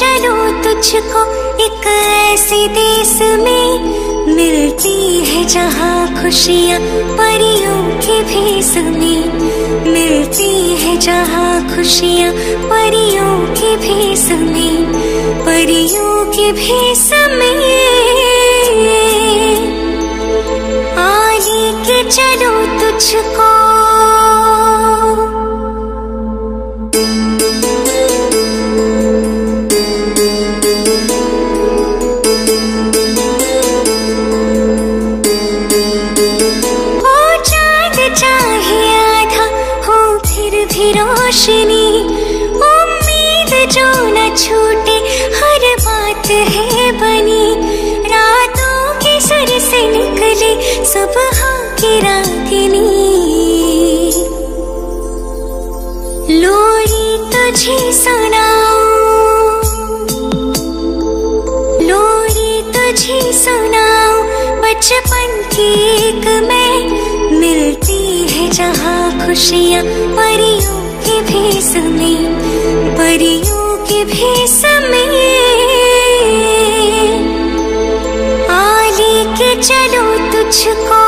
चलो तुझको एक ऐसे देश में मिलती है जहाँ खुशियाँ परियों के भेस में मिलती है जहाँ खुशियाँ परियों के भेस में, परियों के भेस में। आगे के चलो तुझको भी रोशनी, उम्मीद जो न छूटे, हर बात है बनी। रातों के सर से निकले, सुबह की रागिनी। लोरी तुझे सुनाओ लोरी तुझे सुनाऊं, बचपन खुशियाँ परियों के भेस में परियों के भेस में। आली के चलो तुझको